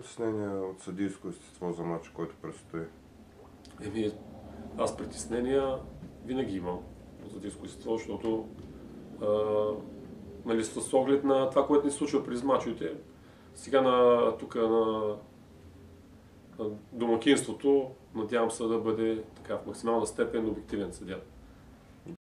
притеснения от съдийско естество за матча, който предстои? Еми, аз притеснения винаги имам от съдийско естество, защото а, нали, с оглед на това, което ни случва през мачовете, сега на, тук на, на домакинството, надявам се да бъде така в максимална степен обективен съдят.